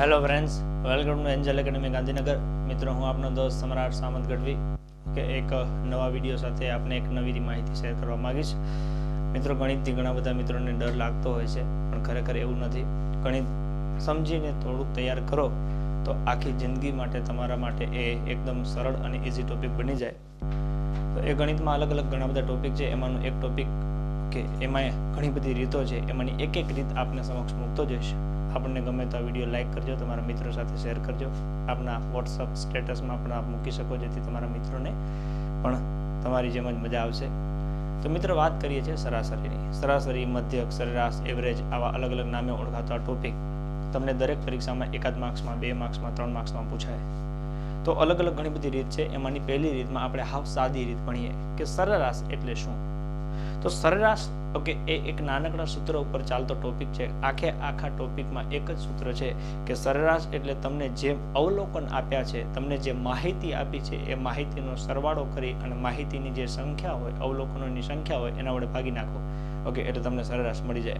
Hello friends welcome to Angel Academy Gandhinagar. મિત્રો, હું આપનો દોસ્ત સમ્રાટ સામંત ગઢવી, કે એક નવા વીડિયો સાથે આપને એક નવી માહિતી શેર કરવા માંગીશ. મિત્રો, ગણિતથી ઘણા બધા મિત્રોને ડર લાગતો હોય છે, પણ ખરેખર એવું નથી. ગણિત સમજીને થોડુંક તૈયાર કરો, તો આખી જિંદગી માટે તમારા માટે એ એકદમ સરળ અને ઇઝી ટોપિક બની જાય. તો એ ગણિતમાં અલગ અલગ ઘણા બધા ટોપિક છે. એમાંનો એક ટોપિક કે એમાં ઘણી બધી રીતો છે. એમાંની એક એક રીત આપને સમક્ષ મૂકતો જઈશ. આપણને ગમે તો આ વીડિયો લાઇક કરજો, તમારા મિત્રો સાથે શેર કરજો. આપના વોટ્સઅપ સ્ટેટસમાં પણ આપ મૂકી શકો, જેથી તમારા મિત્રોને પણ તમારી જેમ જ મજા આવશે. તો મિત્રો, વાત કરીએ છીએ સરાસરીની. સરાસરી મધ્યક સરેરાશ એવરેજ આવા અલગ અલગ નામે ઓળખાતો ટોપિક તમને દરેક પરીક્ષામાં એકાદ માર્ક્સમાં બે માર્ક્સમાં ત્રણ માર્ક્સમાં પૂછાય. તો અલગ અલગ ઘણી બધી રીત છે. એમાંની પહેલી રીતમાં આપણે હાવ સાદી રીત ભણીએ કે સરેરાશ એટલે શું? તો સરેરાશ ઓકે, એ એક નાનકડા સૂત્ર ઉપર ચાલતો ટોપિક છે. આખે આખા ટોપિકમાં એક જ સૂત્ર છે કે સરેરાશ એટલે તમને જે અવલોકન આપ્યા છે, તમને જે માહિતી આપી છે, એ માહિતીનો સરવાળો કરી અને માહિતીની જે સંખ્યા હોય, અવલોકનોની સંખ્યા હોય, એના વડે ભાગી નાખો. ઓકે, એટલે તમને સરેરાશ મળી જાય.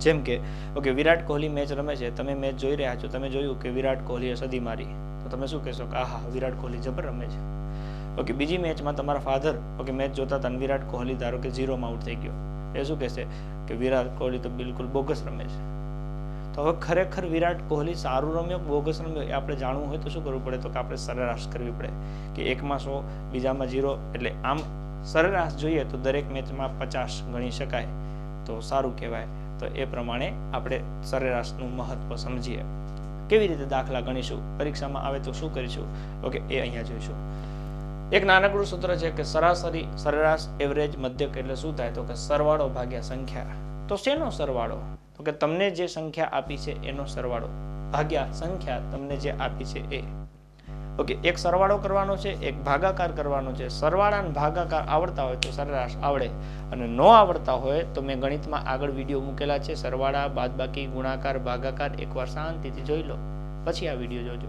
જેમ કે, ઓકે, વિરાટ કોહલી મેચ રમે છે. તમે મેચ જોઈ રહ્યા છો. તમે જોયું કે વિરાટ કોહલીએ સદી મારી. તો તમે શું કહેશો કે, આહા, વિરાટ કોહલી જબર રમે છે. ઓકે, બીજી મેચમાં તમારા ફાધર ઓકે, મેચ જોતા હતા વિરાટ કોહલી ધારો કે ઝીરોમાં આઉટ થઈ ગયો. એ શું કહેશે કે વિરાટ કોહલી તો બિલકુલ બોગસ રમે છે. તો હવે ખરેખર વિરાટ કોહલી સારું રમ્યો બોગસ રમ્યો એ આપણે જાણવું હોય તો શું કરવું પડે? તો કે આપણે સરેરાશ કરવી પડે કે એકમાં સો, બીજામાં ઝીરો. એટલે આમ સરેરાશ જોઈએ તો દરેક મેચમાં પચાસ ગણી શકાય. તો સારું કહેવાય. તો એ પ્રમાણે આપણે સરેરાશનું મહત્વ સમજીએ. કેવી રીતે દાખલા ગણીશું? પરીક્ષામાં આવે તો શું કરીશું? ઓકે, એ અહીંયા જોઈશું. એક નાનકડું સૂત્ર છે કે સરાસરી, સરેરાશ એવરેજ મધ્યક એટલે શું થાય? તો કે સરવાળો ભાગ્યા સંખ્યા. તો શેનો સરવાળો? તો કે તમને જે સંખ્યા આપી છે એનો સરવાળો. ભાગ્યા સંખ્યા તમને જે આપી છે એ. ઓકે, એક સરવાળો કરવાનો છે, એક ભાગાકાર કરવાનો છે. સરવાળા અને ભાગાકાર આવડતા હોય તો સરેરાશ આવડે. અને ન આવડતા હોય તો મેં ગણિતમાં આગળ વીડિયો મૂકેલા છે. સરવાળા, બાદબાકી, ગુણાકાર, ભાગાકાર એકવાર શાંતિથી જોઈ લો. પછી આ વીડિયો જોજો.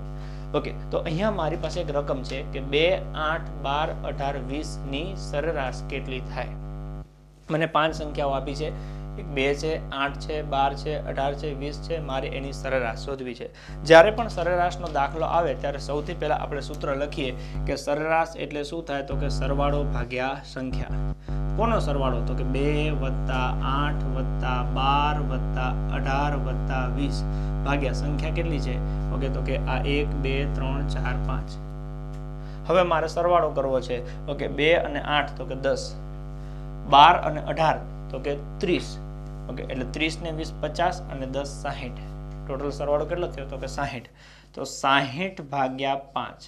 ઓકે તો અહીંયા મારી પાસે એક રકમ છે કે બે, આઠ, બાર, અઢાર, વીસની સરેરાશ કેટલી થાય? મને પાંચ સંખ્યાઓ આપી છે. બે છે, આઠ છે, બાર છે, અઢાર છે, વીસ છે, મારે એની સરેરાશ શોધવી છે. જ્યારે પણ સરેરાશનો દાખલો આવે ત્યારે સૌથી પહેલાં આપણે સૂત્ર લખીએ કે સરેરાશ એટલે શું થાય તો કે સરવાળો ભાગ્યા સંખ્યા. કોનો સરવાળો? તો કે બે વત્તા આઠ વત્તા બાર વત્તા અઢાર વત્તા વીસ. ભાગ્યા સંખ્યા કેટલી છે? ઓકે, તો કે આ એક, બે, ત્રણ, ચાર, પાંચ. હવે મારે સરવાળો કરવો છે. ઓકે, બે અને આઠ તો કે દસ. બાર અને અઢાર તો કે ત્રીસ. ઓકે, એટલે ત્રીસને વીસ પચાસ અને દસ સાહીઠ. ટોટલ સરવાળો કેટલો થયો? તો કે સાહીઠ. તો સાહીઠ ભાગ્યા પાંચ.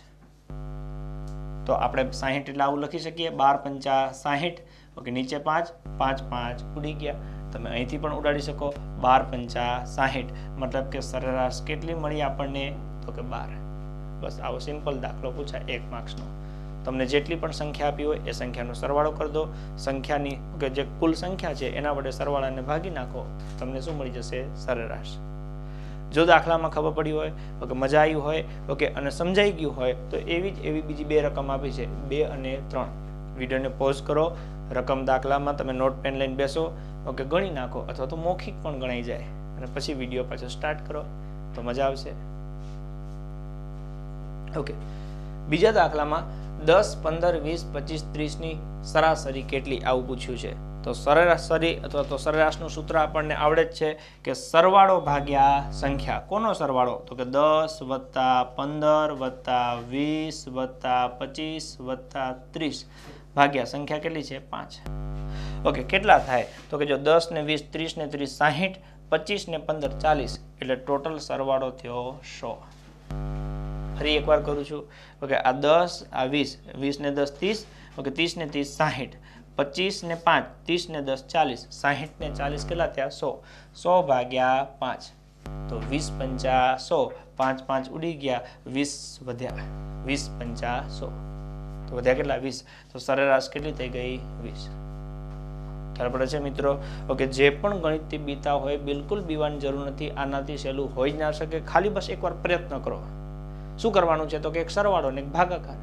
તો આપણે સાહીઠ એટલે આવું લખી શકીએ. બાર પંચા સાહીઠ. ઓકે, નીચે પાંચ પાંચ પાંચ ઉડી ગયા. તમે અહીંથી પણ ઉડાડી શકો. બાર પંચા સાહીઠ. મતલબ કે સરેરાશ કેટલી મળી આપણને? તો કે બાર. બસ, આવો સિમ્પલ દાખલો પૂછાય એક માર્ક્સનો તમને જેટલી પણ સંખ્યા આપી હોય એ સંખ્યાનો સરવાળો કરી દો. સંખ્યાની કે જે કુલ સંખ્યા છે એના વડે સરવાળાને ભાગી નાખો, તમને શું મળી જશે? સરેરાશ. જો દાખલામાં ખબર પડી હોય ઓકે મજા આવી હોય ઓકે અને સમજાઈ ગયું હોય, તો એવી જ એવી બીજી બે રકમ આપી છે. બે અને ત્રણ. વિડીયોને પોઝ કરો. રકમ દાખલામાં તમે નોટ પેન લઈને બેસો ઓકે ગણી નાખો, અથવા તો મૌખિક પણ ગણાઈ જાય. અને પછી વીડિયો પાછો સ્ટાર્ટ કરો, તો મજા આવશે. ઓકે. બીજા દાખલામાં દસ, પંદર, વીસ, પચીસ, ત્રીસની સરાસરી કેટલી આવું પૂછ્યું છે. તો સરેરાશરી અથવા તો સરેરાશનું સૂત્ર આપણને આવડે જ છે કે સરવાળો ભાગ્યા સંખ્યા. કોનો સરવાળો? તો કે દસ વત્તા પંદર વત્તા વીસ વત્તા પચીસ વત્તા ત્રીસ ભાગ્યા સંખ્યા કેટલી છે? પાંચ. ઓકે, કેટલા થાય? તો કે જો દસ ને વીસ ત્રીસ ને ત્રીસ, સાહીઠ પચીસ ને પંદર, ચાલીસ. એટલે ટોટલ સરવાળો થયો સો. ફરી એકવાર કરું છું. ઓકે, આ દસ, આ વીસ વીસ ને દસ ત્રીસ, ઓકે, ત્રીસ ને ત્રીસ સાહીઠ, પચીસ ને પાંચ, ત્રીસ ને દસ ચાલીસ, સાહીઠ ને ચાલીસ કેટલા થયા? સો. સો ભાગ્યા પાંચ. તો વીસ પંચા સો, પાંચ પાંચ ઉડી ગયા, વીસ વધ્યા, વીસ પંચા સો. તો વધ્યા કેટલા? વીસ. તો સરેરાશ કેટલી થઈ ગઈ? વીસ. ખ્યાલ પડે છે મિત્રો? ઓકે, જે પણ ગણિતથી બીતા હોય, બિલકુલ બીવાની જરૂર નથી. આનાથી સહેલું હોઈ જ ના શકે. ખાલી બસ એકવાર પ્રયત્ન કરો. શું કરવાનું છે? તો કે એક સરવાળો ને એક ભાગાકાર.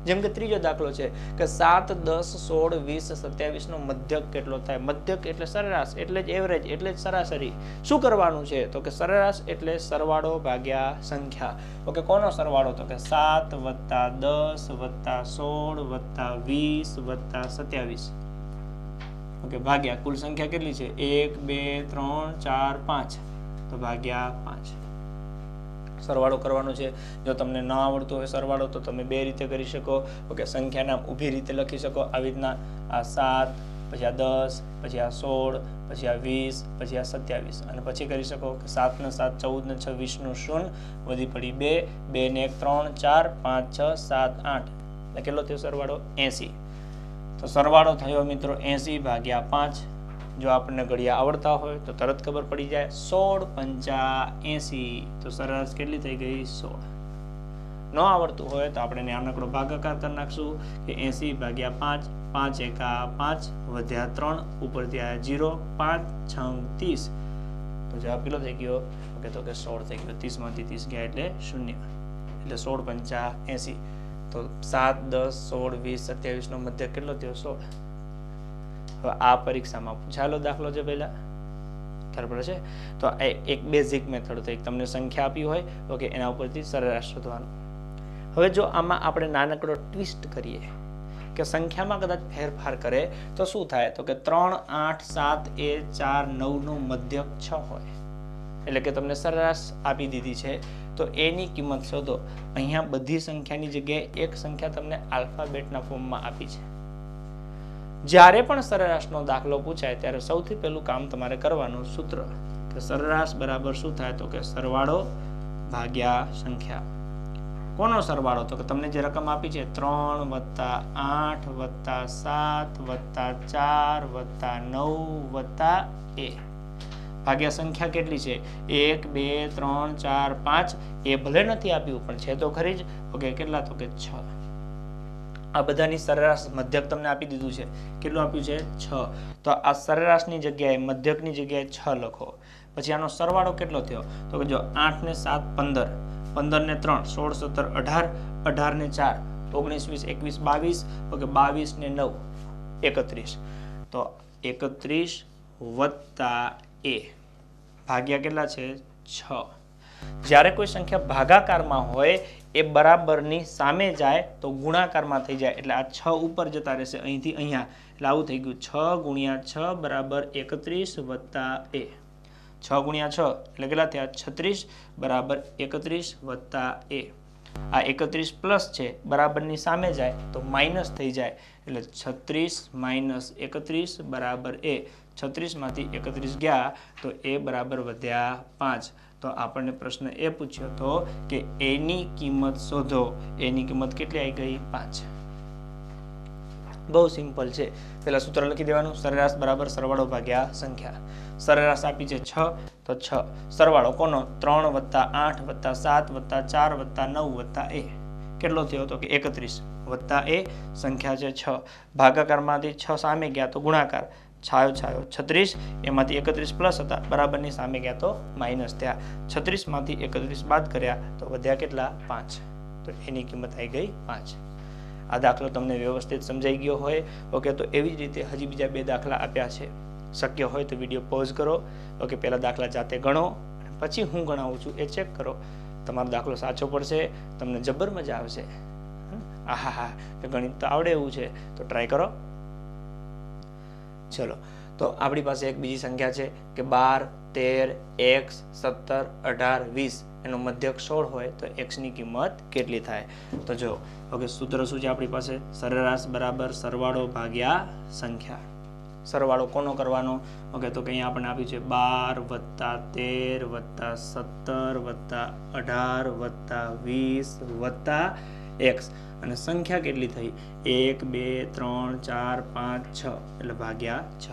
જેમ કે ત્રીજો દાખલો છે કે સાત, દસ, સોળ, વીસ, સત્યાવીસ નો મધ્યક કેટલો થાય? મધ્યક એટલે સરેરાશ, એટલે જ એવરેજ એટલે જ સરાસરી. શું કરવાનું છે? તો કે સરેરાશ એટલે સરવાળો ભાગ્યા સંખ્યા. ઓકે કોનો સરવાળો? તો કે સાત વત્તા દસ વત્તા સોળ વત્તા વીસ વત્તા સત્યાવીસ. ઓકે ભાગ્યા કુલ સંખ્યા કેટલી છે? એક, બે, ત્રણ, ચાર, પાંચ. તો ભાગ્યા પાંચ. સરવાળો કરવાનો છે. જો તમને ન આવડતું હોય સરવાળો, તો તમે બે રીતે કરી શકો. ઓકે, સંખ્યાના ઊભી રીતે લખી શકો. આવી રીતના આ સાત, પછી આ દસ, પછી આ સોળ, પછી આ વીસ, પછી આ સત્યાવીસ. અને પછી કરી શકો કે સાતને સાત, ચૌદને છ, વીસનું શૂન્ય. વધી પડી બે બે ને એક, ત્રણ, ચાર, પાંચ, છ, સાત, આઠ. એટલે કેટલો થયો સરવાળો? એસી. તો સરવાળો થયો મિત્રો એસી ભાગ્યા પાંચ. જો આપણને ઘડિયા આવડતા હોય તો તરત ખબર પડી જાય. સોળ પંચા એસી. તો સરસ કેટલી થઈ ગઈ? સોળ. ન આવડતું હોય તો આપણે નાનકડો ભાગાકાર કરી નાખશું કે એસી ભાગ્યા પાંચ. પાંચ એકા પાંચ વધ્યા ત્રણ. ઉપરથી આવ્યા જીરો, પાંચ છ ત્રીસ. તો જવાબ કેટલો થઈ ગયો? ઓકે, તો કે સોળ થઈ ગયો. ત્રીસમાંથી ત્રીસ ગયા એટલે શૂન્ય. એટલે સોળ પંચા એસી. તો સાત, દસ, સોળ, વીસ સત્યાવીસ નો મધ્ય કેટલો થયો? સોળ. હવે આ પરીક્ષામાં પૂછાયેલો દાખલો છે પહેલા. ખબર છે? તો એક બેઝિક મેથડ થઈ તમને સંખ્યા આપી હોય ઓકે એના ઉપરથી સરેરાશ શોધવાનું. હવે જો આમાં આપણે નાનકડો ટ્વિસ્ટ કરીએ કે સંખ્યામાં કદાચ ફેરફાર કરે, તો શું થાય? તો કે ત્રણ, આઠ, સાત, એ, ચાર, નવનું મધ્યક છ હોય. એટલે કે તમને સરેરાશ આપી દીધી છે. તો એની કિંમત શોધો. અહીંયા બધી સંખ્યાની જગ્યાએ એક સંખ્યા તમને આલ્ફાબેટના ફોર્મમાં આપી છે. જ્યારે પણ સરેરાશનો દાખલો પૂછાય, ત્યારે સૌથી પહેલું કામ તમારે કરવાનું સૂત્ર કે સરેરાશ બરાબર શું થાય તો કે સરવાળો ભાગ્યા સંખ્યા. કોનો સરવાળો? તો કે તમને જે રકમ આપી છે, ત્રણ વત્તા આઠ વત્તા સાત વત્તા ચાર વત્તા નવ વત્તા એ. ભાગ્યા સંખ્યા કેટલી છે? એક, બે, ત્રણ, ચાર, પાંચ. એ ભલે નથી આપ્યું, પણ છે તો ખરી જ. ઓકે, કેટલા તો કે છ. આ બધાની સરેરાશ મધ્યક તમને આપી દીધું છે. કેટલું આપ્યું છે? છ. તો આ સરેરાશની જગ્યાએ, મધ્યકની જગ્યાએ છ લખો. પછી આનો સરવાળો કેટલો થયો? તો કે જો આઠ ને સાત પંદર પંદર ને ત્રણ, સોળ, સત્તર, અઢાર અઢાર ને ચાર, ઓગણીસ, વીસ, એકવીસ, બાવીસ ઓકે બાવીસ ને નવ, એકત્રીસ. તો એકત્રીસ વત્તા એ ભાગ્યા કેટલા છે? છ. જ્યારે કોઈ સંખ્યા ભાગાકારમાં હોય, એ બરાબરની સામે જાય તો ગુણાકારમાં થઈ જાય. એટલે આ છ ઉપર જતા રહેશે અહીંથી અહીંયા. એટલે આવું થઈ ગયું. છ ગુણ્યા છ બરાબર એકત્રીસ વત્તા એ. છ ગુણ્યા છ એટલે કેટલા થયા? છત્રીસ બરાબર એકત્રીસ વત્તા એ. આ એકત્રીસ પ્લસ છે, બરાબરની સામે જાય તો માઇનસ થઈ જાય. એટલે છત્રીસ માઇનસ એકત્રીસ બરાબર એ. છત્રીસમાંથી એકત્રીસ ગયા તો એ બરાબર વધ્યા પાંચ. તો આપણને પ્રશ્ન એ પૂછ્યો હતો કે એની કિંમત શોધો. એની કિંમત કેટલી આવી ગઈ? પાંચ. બહુ સિમ્પલ છે. પહેલા સૂત્ર લખી દેવાનું. સરેરાશ બરાબર સરવાળો ભાગ્યા સંખ્યા. સરેરાશ આપી છે છ, તો છ. સરવાળો કોનો? ત્રણ વત્તા આઠ વત્તા સાત વત્તા ચાર વત્તા નવ વત્તા એ. કેટલો થયો હતો કે એકત્રીસ? વત્તા એ સંખ્યા છે છ. ભાગાકારમાંથી છ સામે ગયા તો ગુણાકાર. છાયો છાયો. છત્રીસ, એમાંથી એકત્રીસ પ્લસ હતા. બરાબરની સામે ગયા તો માઇનસ થયા. છત્રીસમાંથી એકત્રીસ બાદ કર્યા તો વધ્યા કેટલા? પાંચ. તો એની કિંમત આવી ગઈ પાંચ. આ દાખલો તમને વ્યવસ્થિત સમજાઈ ગયો હોય, ઓકે, તો એવી જ રીતે હજી બીજા બે દાખલા આપ્યા છે. શક્ય હોય તો વીડિયો પોઝ કરો. ઓકે, પહેલાં દાખલા જાતે ગણો પછી હું ગણાવું છું એ ચેક કરો. તમારો દાખલો સાચો પડશે, તમને જબર મજા આવશે. આહા હા ગણિત તો આવડે એવું છે. તો ટ્રાય કરો. ચલો. તો આપણી પાસે એક બીજી સંખ્યા છે કે બાર, તેર એક્સ સત્તર, અઢાર, વીસ. એનો મધ્યક સોળ હોય તો એક્સની કિંમત કેટલી થાય? તો જો, ઓકે, સૂત્ર શું છે આપણી પાસે? સરેરાશ બરાબર સરવાળો ભાગ્યા સંખ્યા. સરવાળો કોનો કરવાનો? ઓકે, તો કે અહીંયા આપણને આપ્યું છે બાર વત્તા તેર વત્તા સત્તર વત્તા અઢાર વત્તા વીસ વત્તા એક્સ. અને સંખ્યા કેટલી થઈ? એક, બે, ત્રણ, ચાર, પાંચ, છ. એટલે ભાગ્યા છ.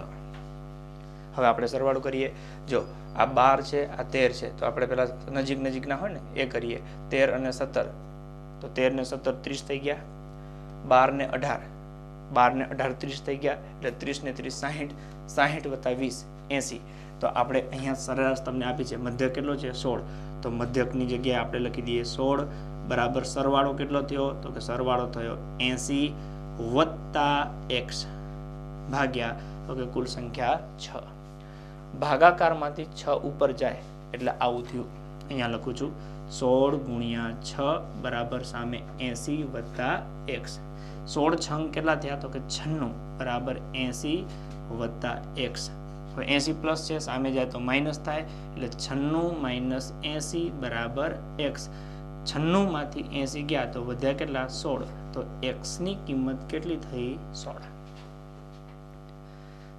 હવે આપણે સરવાળો કરીએ. જો, આ બાર છે, આ તેર છે. તો આપણે પેલા નજીક નજીકના હોય ને, એ કરીએ. તેર અને સત્તર. તો તેર ને સત્તર ત્રીસ થઈ ગયા. બાર ને અઢાર. બાર ને અઢાર ત્રીસ થઈ ગયા. એટલે ત્રીસ ને ત્રીસ સાહીઠ. સાહીઠ વત્તા વીસ. એંસી. તો આપણે અહીંયા સરેરાશ તમને આપી છે. મધ્યક કેટલો છે? સોળ. તો મધ્યકની જગ્યાએ આપણે લખી દઈએ સોળ. બરાબર સરવાળો કેટલો થયો? તો કે સરવાળો થયો એસી વત્તા એક્સ ભાગ્યા, તો કે કુલ સંખ્યા છ. ભાગાકારમાંથી છ ઉપર જાય એટલે આવું થયું. અહીંયા લખું છું, સોળ ગુણ્યા છ બરાબર સામે એસી વત્તા એક્સ. સોળ છંગ કેટલા થયા? તો કે છન્નું બરાબર એસી વત્તા એક્સ. હવે એસી પ્લસ છે, સામે જાય તો માઇનસ થાય એટલે છન્નું માઇનસ એસી બરાબર એક્સ. છન્નુંમાંથી એસી ગયા તો વધ્યા કેટલા? સોળ. તો એક્સની કિંમત કેટલી થઈ? સોળ.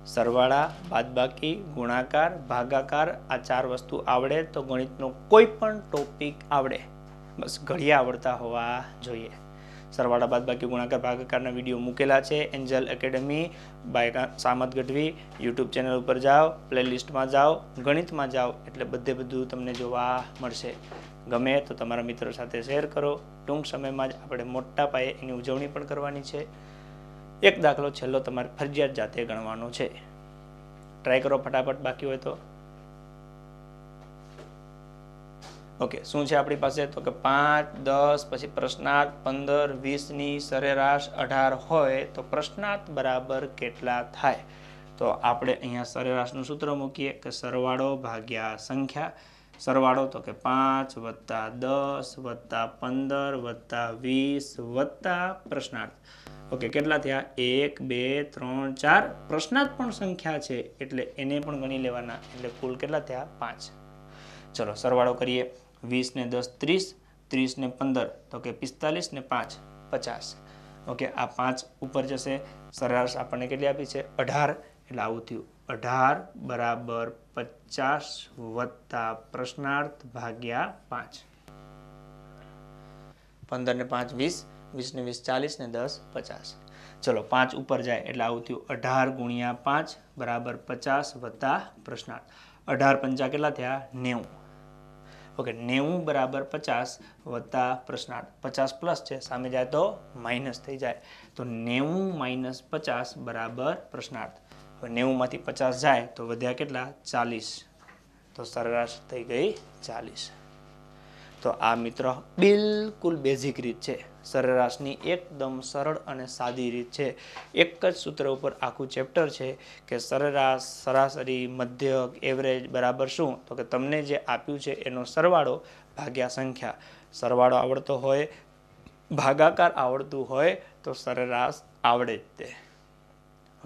સરવાળા, બાદબાકી, ગુણાકાર, ભાગાકાર, આ ચાર વસ્તુ આવડે તો ગણિતનો કોઈ પણ ટોપિક આવડે. બસ ઘડિયા આવડતા હોવા જોઈએ. સરવાળા, બાદબાકી, ગુણાકાર, ભાગાકારના વીડિયો મૂકેલા છે Angel Academy by Samat Gadhvi, YouTube channel ઉપર જાઓ, પ્લેલિસ્ટમાં જાઓ, ગણિતમાં જાઓ, એટલે બધે બધું તમને જોવા મળશે. ગમે તો તમારા મિત્રો સાથે શેર કરો. ટૂંક સમયમાં જ આપણે મોટા પાયે એની ઉજવણી પણ કરવાની છે. એક દાખલો છેલ્લો તમારે ફરજિયાત જાતે ગણવાનો છે. ટ્રાય કરો ફટાફટ, બાકી હોય તો. ઓકે શું છે આપણી પાસે? તો કે પાંચ, દસ, પછી પ્રશ્નાર્થ પંદર, વીસની સરેરાશ અઢાર હોય તો પ્રશ્નાર્થ બરાબર કેટલા થાય? તો આપણે અહીંયા સરેરાશનું સૂત્ર મૂકીએ કે સરવાળો ભાગ્યા સંખ્યા. સરવાળો તો કે પાંચ વત્તા દસ વત્તા પંદર વત્તા વીસ વત્તા પ્રશ્નાર્થ. ઓકે કેટલા થયા એક, બે, ત્રણ, ચાર. પ્રશ્નાર્થ પણ સંખ્યા છે, એટલે એને પણ ગણી લેવાના. એટલે કુલ કેટલા થયા પાંચ. ચલો, સરવાળો કરીએ. વીસ ને દસ ત્રીસ ત્રીસ ને પંદર. તો કે પિસ્તાલીસ ને પાંચ, પચાસ. ઓકે, આ પાંચ ઉપર જશે. સરેરાશ આપણને કેટલી આપી છે? અઢાર. એટલે આવું થયું. અઢાર બરાબર પચાસ વત્તા પ્રશ્નાર્થ ભાગ્યા પાંચ. પંદર ને પાંચ વીસ વીસ ને વીસ ચાલીસ ને દસ પચાસ. ચલો, પાંચ ઉપર જાય એટલે આવું થયું અઢાર ગુણ્યા પાંચ બરાબર પચાસ વત્તા પ્રશ્નાર્થ. અઢાર પંચા કેટલા થયા? નેવું. ઓકે, નેવું બરાબર પચાસ વત્તા પ્રશ્નાર્થ. પચાસ પ્લસ છે, સામે જાય તો માઇનસ થઈ જાય. તો નેવું માઇનસ પચાસ બરાબર પ્રશ્નાર્થ. નેવુંમાંથી પચાસ જાય તો વધ્યા કેટલા? ચાલીસ. તો સરેરાશ થઈ ગઈ ચાલીસ. તો આ મિત્રો બિલકુલ બેઝિક રીત છે. સરેરાશની એકદમ સરળ અને સાદી રીત છે. એક જ સૂત્ર ઉપર આખું ચેપ્ટર છે કે સરેરાશ, સરાસરી, મધ્યક એવરેજ બરાબર શું? તો કે તમને જે આપ્યું છે એનો સરવાળો ભાગ્યા સંખ્યા. સરવાળો આવડતો હોય, ભાગાકાર આવડતું હોય તો સરેરાશ આવડે જ તે.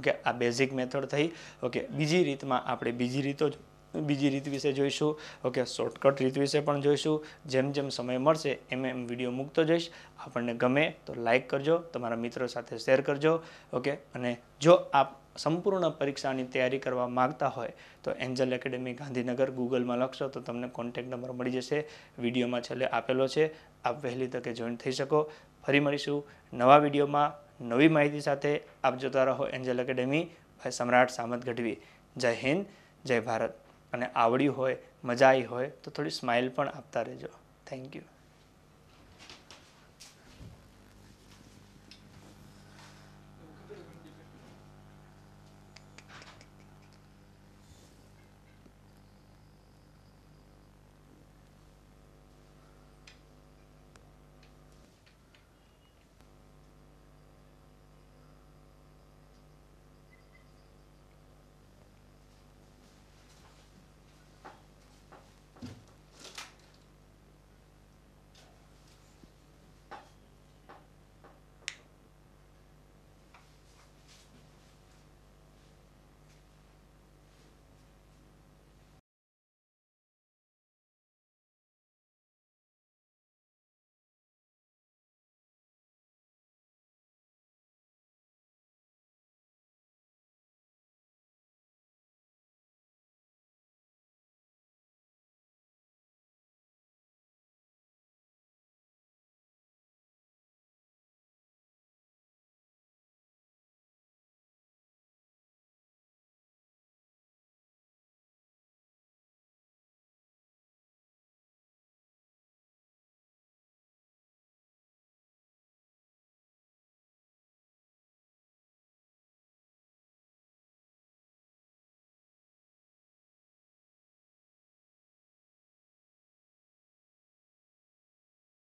ઓકે, આ બેઝિક મેથડ થઈ. ઓકે, બીજી રીતમાં આપણે બીજી રીતો બીજી રીત વિશે જોઈશું. ઓકે શોર્ટકટ રીત વિશે પણ જોઈશું. જેમ જેમ સમય મળશે, એમ એમ વીડિયો મૂકતો જઈશ. આપણને ગમે તો લાઇક કરજો, તમારા મિત્રો સાથે શેર કરજો. ઓકે, અને જો આપ સંપૂર્ણ પરીક્ષાની તૈયારી કરવા માગતા હોય, તો એન્જલ એકેડેમી ગાંધીનગર ગૂગલમાં લખશો, તો તમને કોન્ટેક્ટ નંબર મળી જશે. વિડીયોમાં છેલ્લે આપેલો છે. આપ વહેલી તકે જોઈન થઈ શકો. ફરી મળીશું નવા વિડીયોમાં નવી માહિતી સાથે આપ જોતા રહો એન્જલ એકેડેમી. ભાઈ સમ્રાટ સામત ગઢવી, જય હિન્દ, જય ભારત. અને આવડ્યું હોય, મજા આવી હોય, તો થોડી સ્માઇલ પણ આપતા રહેજો. Thank you